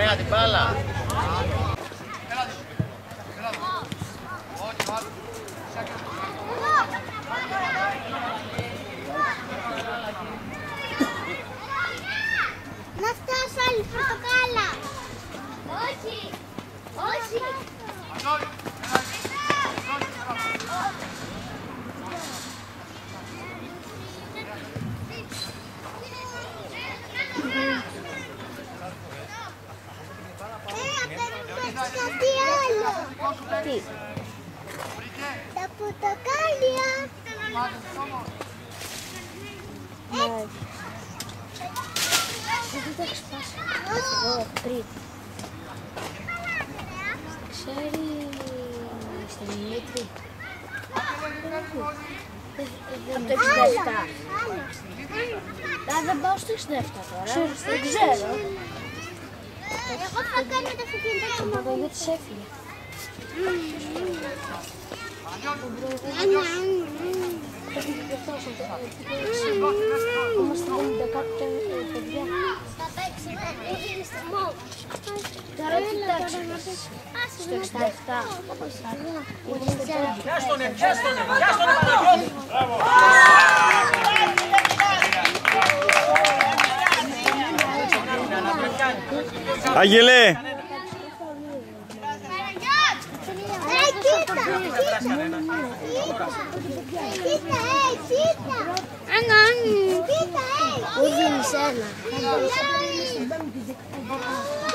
ωραία την μπάλα. Να φτάσει άλλη πορτοκάλα. Όχι. Όχι. Κάτι άλλο. Τι. Τα πορτοκάλια. Ναι. Δεν το έχει σπάσει. Εγώ πριν. Ξέρει στην Δημήτρη. Από το 67. Α, δεν πάω στο 67 τώρα. Δεν ξέρω. Εγώ θα κάνω τα αυτοκίνητα Από το γιο της έφυγε. Έφυγε και αυτός από το Όμως στείλανε κάποια ε, παιδιά. Θα παίξουμε. Έγινε στο μόλ. Τώρα κοιτάξτε. Στο 67. Είναι στο Πιάστονε, πιάστονε, πιάστονε Παναγιώτη. Άγγελε, Ε, κοίτα, κοίτα. Κοίτα, ε, κοίτα.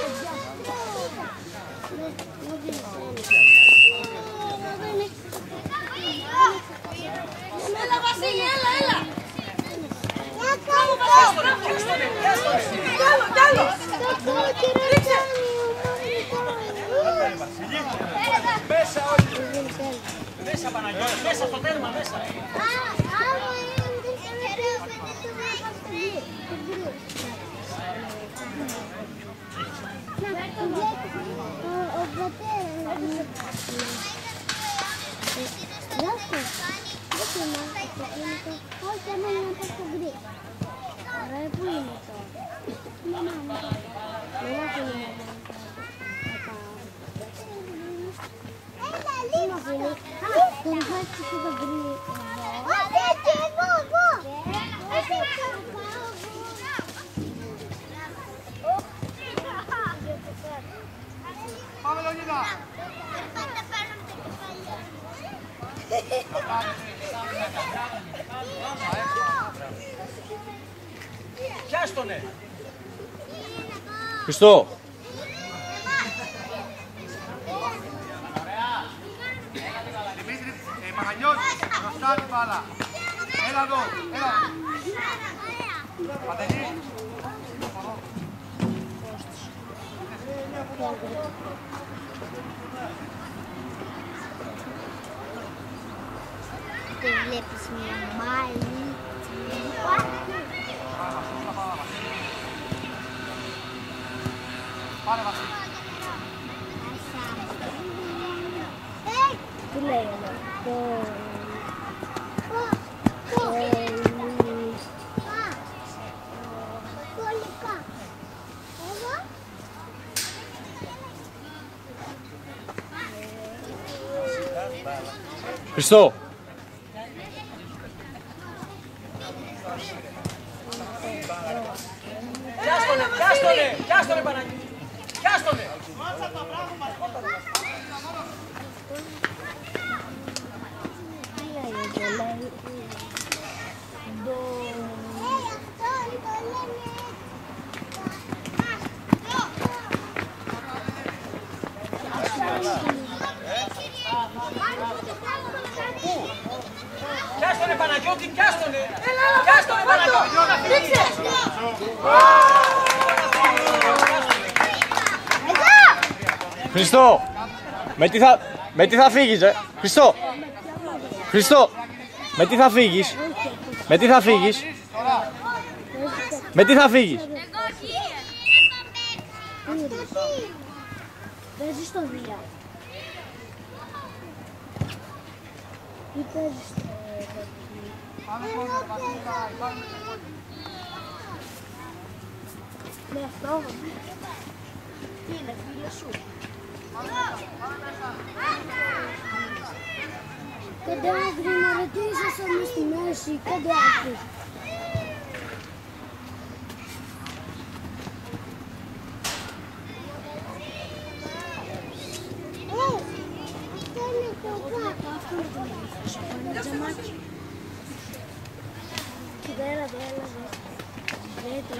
Κοίτα, ε, Πού δίνεις ένα. Έλα, Βασίλη, έλα, έλα. Μέσα όλοι. Μέσα Παναγιώτη, μέσα στο τέρμα, μέσα. Όχι, άμα είναι να πας στο γκρι. Ρε, πού είναι το. Μαμά μου. Δεν έχω είναι. Έλα, λίγο. Τον χάσει και το γκρι. Όχι, έτσι, εγώ, εγώ. Έτσι, Πάμε Λεωνίδα. Πιάστονε. Χριστό, Δημήτρη, ε, Μαγανιώτη, μπροστά την μπάλα. Έλα εδώ, έλα. Παντελή. Δεν βλέπεις μια μάλη. Πάρε Βασίλη. Ε, Τι λέει εδώ. Το... πω, πω. Α, σχολικά. Εγώ, Χριστό, Πιάστονε, πιάστονε, πιάστονε Παναγιώτη. Πιάστονε. Τι λέει εδώ, λέει. Το... ε, αυτό το λένε. Πιάστονε Παναγιώτη, πιάστονε. Πιάστονε Παναγιώτη. Χριστό, με τι θα, με τι θα φύγεις, ε; Χριστό, Χριστό, με τι θα φύγεις, με τι θα φύγεις, με τι θα φύγεις; Παίζεις στο Δία. Ή παίζεις στο... Πάμε κόντρα, Βασίλη, πάμε, πάμε. Ναι, αυτό. Τι είναι, φίλε σου. Κάντε άκρη να ρωτήσεις όμως στη μέση. Κάντε άκρη. Ω, αυτό είναι το κάτω. Αυτό είναι το λάθος. Είναι τζαμάκι. Κοίτα, έλα εδώ, έλα εδώ. Δεν το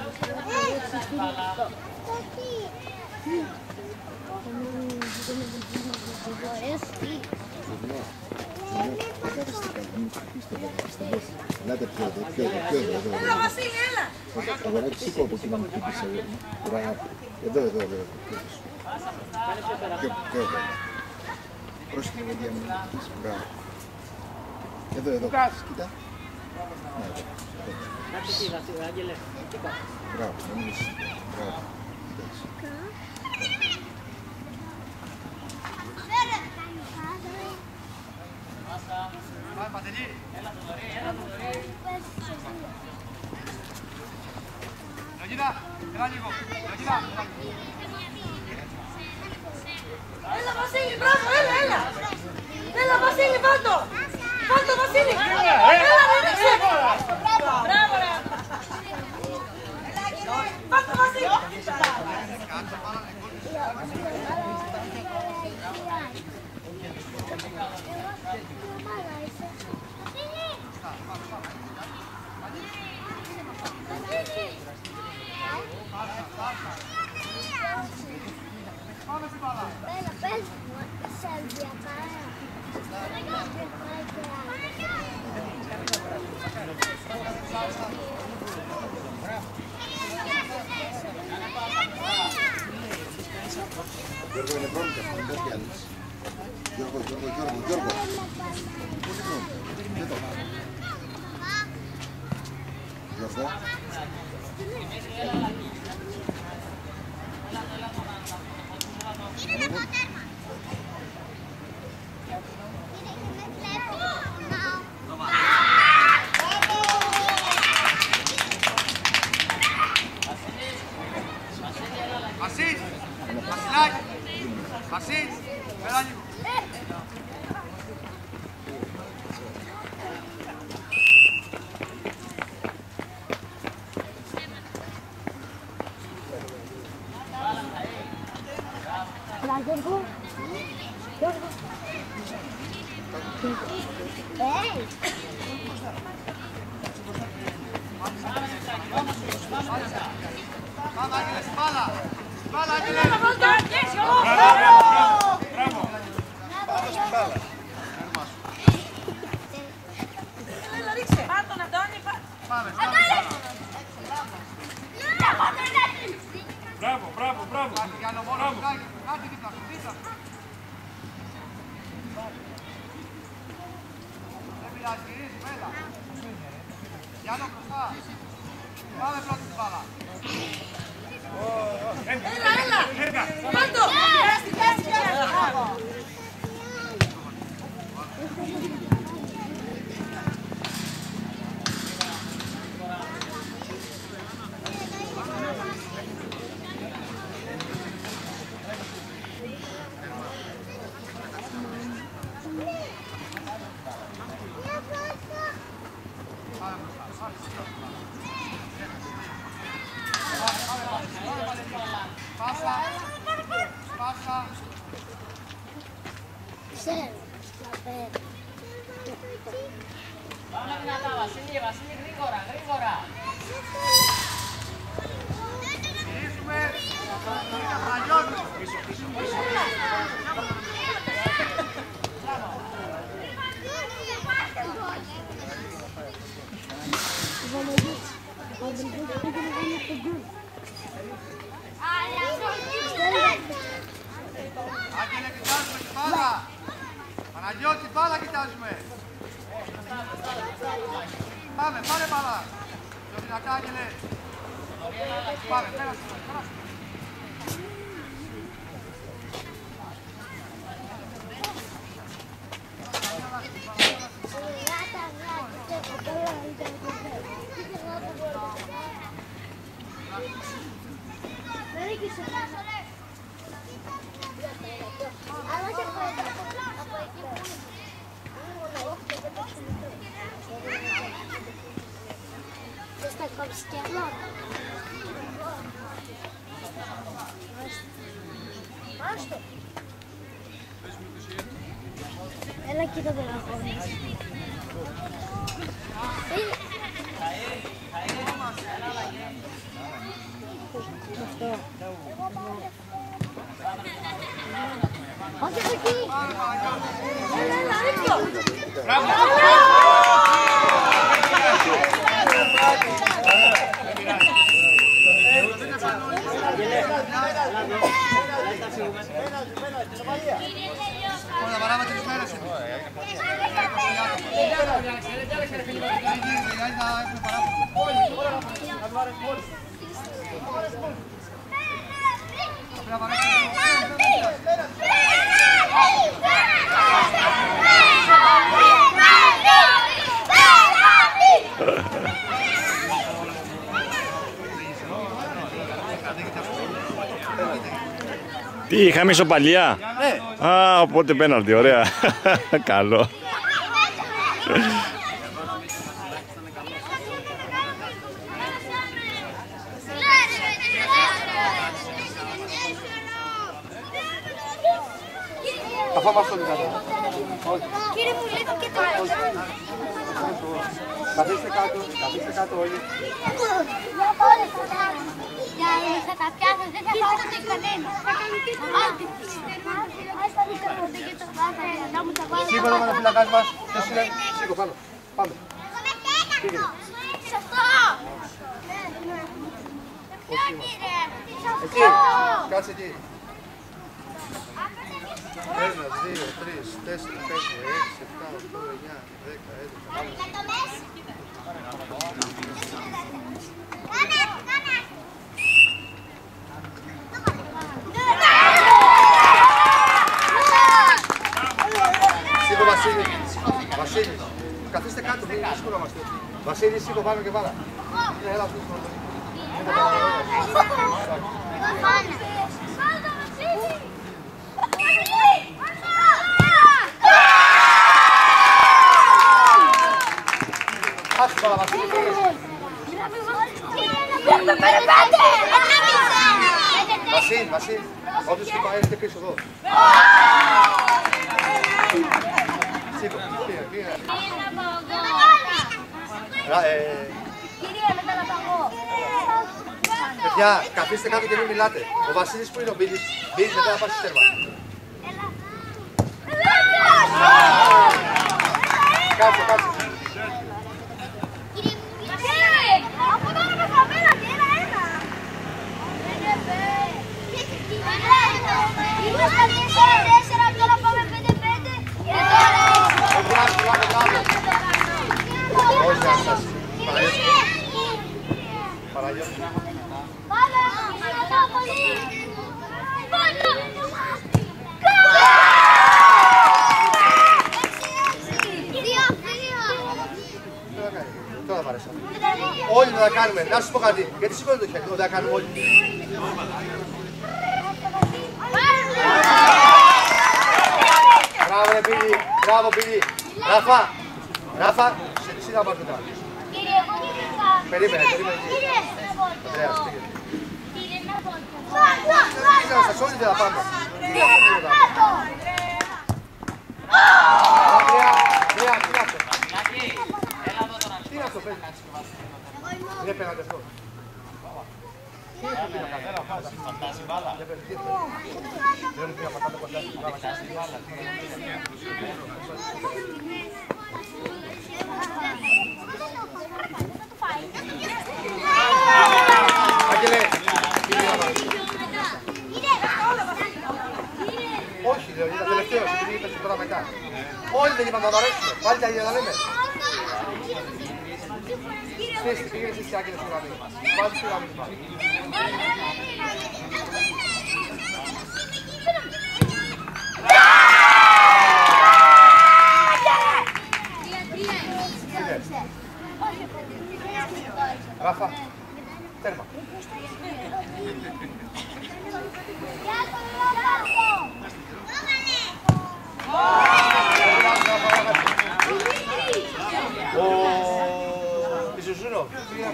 Ελάτε πιο εδώ, πιο εδώ, πιο εδώ. Έλα Βασίλη, έλα. Αγοράκι σήκω από εκεί να μου χτύπησε. Μπράβο. Εδώ, εδώ, εδώ. Πιο, πιο εδώ. Πρόσεχε παιδιά μου. Μπράβο. Εδώ, εδώ. Κοίτα. Ναι, εδώ. Μπράβο, να μην είσαι. Μπράβο. Εντάξει. Πάμε Παντελή. Λογίνα, έλα λίγο. Λογίνα, έλα λίγο. Έλα Βασίλη, μπράβο, έλα, έλα. Έλα Βασίλη, βάτο. Βάτο Βασίλη. Έλα, δεν ρίξε. Μπράβο, ρε. Βάτο Βασίλη. Έλα, πες μου, Σέλβια, πάρα. Βασίλ, έλα λίγο. Έλα, Γιώργο. Γιώργο. Ε, Πάμε Άγγελε, στην μπάλα. Στην μπάλα Άγγελε. Έλα, βάτο. Έτσι, ω. Έλα, έλα, ρίξε. Πάρ' τον Αντώνη, πάρ'. Πάμε, πάμε, πάμε. Μπράβο, μπράβο, μπράβο. Κάτι κι άλλο μόνο, Άγγελε. Κάτι δίπλα σου, δίπλα σου. Δεν πειράζει, γυρίζουμε, έλα. Γιάννο μπροστά. Πάμε πρώτη στην μπάλα. Έλα, έλα. Βάτο. Πιάστη, πιάστη, πιάστη. Μπράβο. Πάσα. Πάσα. ξέρω. Ε, Πάμε δυνατά, Βασίλη, Βασίλη, γρήγορα, γρήγορα. Γυρίζουμε. Είναι Παναγιώτης. Άγγελε, κοιτάζουμε την μπάλα. Παναγιώτη, μπάλα κοιτάζουμε. Πάμε, πάρε μπάλα. Πιο δυνατά, Άγγελε. Πάμε, πέρασε, πέρασε. φύγεις Αλλά και από εδώ, από εκεί που Δεν στα κόψεις και άλλο. Άστο. Έλα κοίτα τον αγώνα. Όχι από εκεί. Έλα, έλα, ήρθω. Όλα παράμε τρεις μέρες είναι. Οι άλλοι θα έχουν παράπονο. Πρέπει να Τι, είχαμε ισοπαλία. Ναι. Α, οπότε πέναλτι, ωραία. Καλό. Καθόμαστε όλοι κάτω. Κύριε μου, λίγο και το Καθίστε κάτω, καθίστε κάτω όλοι. Για θα τα πιάσω, δεν θα πάω ούτε κανένα. Άντε. Ας τα δικαιώματα και το βάζα, να μου τα βάλω. Σήκω εδώ με τα φυλακάς μας. Ποιος είναι. Σήκω πάνω. Πάμε. Πήγαινε. Σωστό. Εκεί. Κάτσε εκεί. Ένα, δύο, τρεις, τέσσερα, πέντε, έξι, εφτά, οκτώ, εννιά, δέκα, έντεκα. Σήκω Βασίλη. Βασίλη. Καθίστε κάτω, μην δυσκολόμαστε. Βασίλη, σήκω πάνω και πάρα. Ναι, έλα αυτούς πρώτα. Άσε τώρα Βασίλη. Βασίλη, Βασίλη. Όποιος και πάει, έρχεται πίσω εδώ. Σήκω, πήγαινε, πήγαινε. Ρα, ε, Παιδιά, καθίστε κάτω και μην μιλάτε. Ο Βασίλης που είναι ο Μπίλης, Μπίλης μετά να πάει στη τέρμα. Κάτσε, κάτσε. Μπράβο, μπράβο, μπράβο. Όχι, Αναστάση. Παναγιώτη. Τώρα μ' άρεσε. Όλοι να τα κάνουμε. Να σου πω κάτι. Γιατί σηκώνει το χέρι, να τα κάνουμε όλοι. Μπράβο, ρε Πίλη. Μπράβο, Πίλη. Ράφα. Ράφα. σε- Εσύ να πας μετά. Περίμενε, περίμενε. Ανδρέας, πήγαινε. Πήγαινε στα σόλια δεν θα πάμε. Τι είναι αυτό εδώ. Ανδρέα, Ανδρέα, τι είναι αυτό. Τι είναι αυτό, πες. Είναι πέναντι αυτό. Τι είναι αυτό που είναι να κάνει. Για πες, τι είναι αυτό. Δεν μου πει να πατάμε κοντά στην μπάλα. Άγγελε, κύριε Άννα. Όχι, λέω, ήταν τελευταίος, επειδή είπες τώρα μετά. Όλοι δεν είπαν να το αρέσουμε. Πάλι τα ίδια τα λέμε. Στήστη, πήγαινε εσύ και Άγγελε στη γραμμή. Πάλι στη γραμμή του πάλι. Ράφα, τέρμα. Ο Ιζουζούνο, πήγε να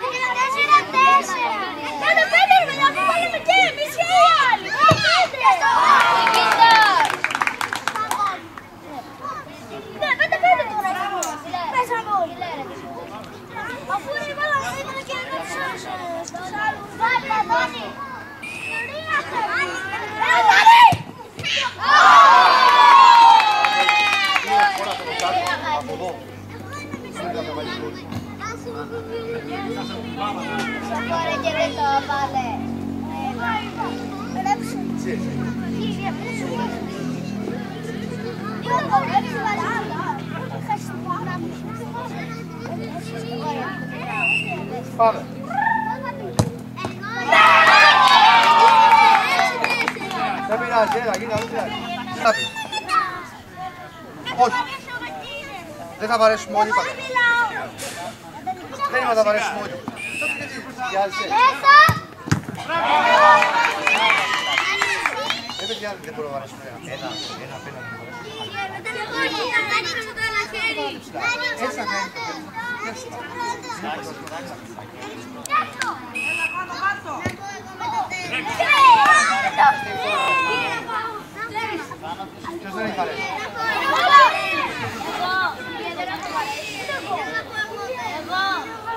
χτυπά. Αφού Πάμε. Δεν πειράζει, έλα, γίνα, δεν πειράζει. Να πεις. Όχι. Δεν θα βαρέσουμε όλοι, είπατε. Δεν είπα θα βαρέσουμε όλοι. Τότε γιατί βιάζεσαι. Δεν παιδιά, δεν μπορώ να βαρέσουμε ένα. Ένα, ένα απέναντι. Έτσι θα κάνει. Έτσι θα κάνει. Ποιος δεν έχει βαρέσει.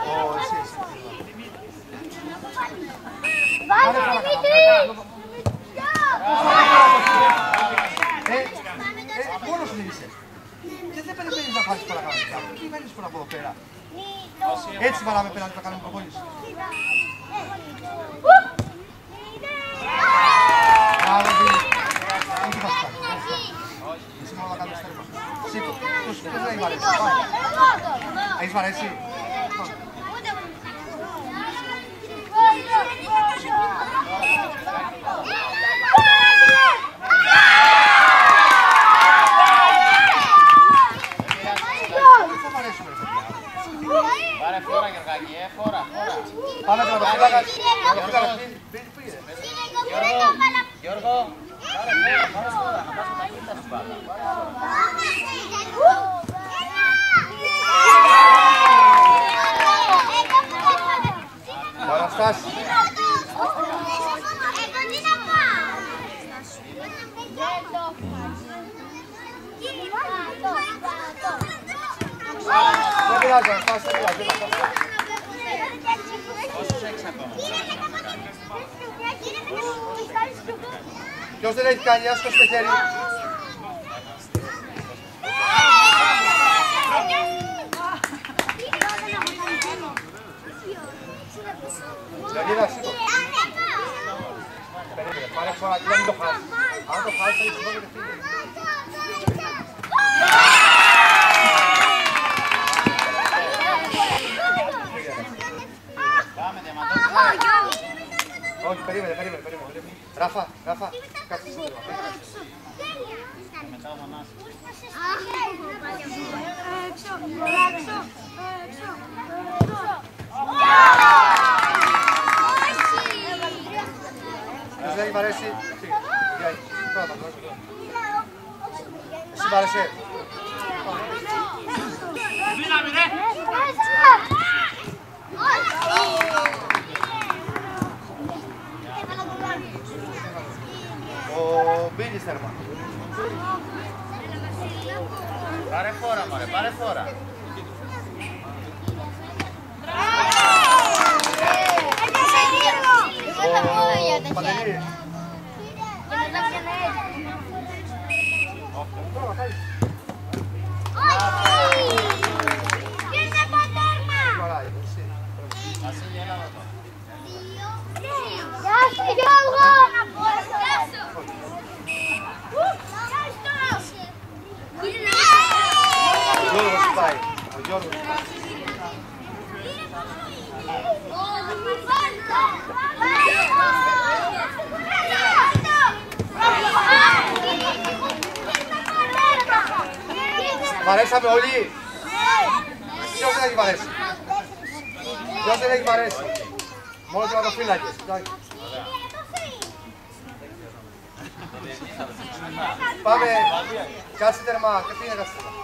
Ω, εσύ, εσύ. Βάλε, Δημήτρη! Ε, ε, μόνος σου είσαι. Και δεν περιμένεις να πάρεις παρακάτω. Τι παίρνεις τώρα από εδώ πέρα. Έτσι βαράμε πέρα να κάνουμε προπόνηση. Άρα δεν δεν τι θα σου κάνει. Εσύ μόνο να κάνεις τέρμα. Σήκω. Ποιος ποιος δεν έχει βαρέσει. Πάμε. Έχεις βαρέσει. Πάμε. Δεν θα βαρέσουμε, ρε παιδιά. Πάρε φόρα Γεωργάκη, ε, φόρα, φόρα. Πάμε τώρα, το φύλακα. Το φύλακα, πήγε, πήγε, πήγε. Γιώργο, πάρε φόρα, πάρε φόρα, να πας με τα κίνητα σου πάντα. Παραστάσεις. Δεν πειράζει, Αναστάση, δεν πειράζει. δεν πειράζει. Πόσους έχεις ακόμα. Ποιος δεν έχει κάνει, άσχος το χέρι. Λεωνίδα, σήκω. Περίμενε, πάρε φορά και δεν το χάσεις. Αν το χάσεις, θα έχεις μόνο και φύγει. Πάμε, διαματώπη. Όχι, περίμενε, περίμενε, περίμενε. Ράφα, Ράφα, κάτσε στο λίγο. Μετά ο Θανάσης. Ποιος δεν έχει βαρέσει, φύγε. Γεια, τώρα θα δώσω. Εσύ βάρεσε. Ο Μπίλης τέρμα. Πάρε φόρα, μωρέ, πάρε φόρα. Ο Παντελή. Τώρα, χάρη. Βαράει, εσύ. Βασίλη, έλα εδώ. Γεια σου Γιώργο! Γιώργος πάει. Ο Γιώργος. Βαρέσαμε όλοι. Ποιος δεν έχει βαρέσει; Ποιος δεν έχει βαρέσει; Μόνο το ματοφύλακες. Πάμε. Κάτσε τερμά. Και πήγαινε κάτσε τερμά.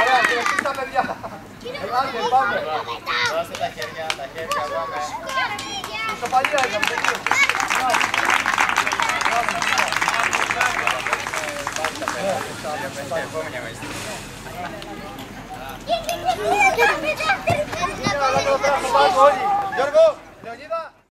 Ωραία, και εσείς τα παιδιά. Ελάτε, πάμε. Δώστε τα χέρια, τα χέρια, πάμε. Ισοπαλία είχαμε, τελείωσε. Έλα, εδώ πέρα στο πάγκο όλοι. Γιώργο, Λεωνίδα.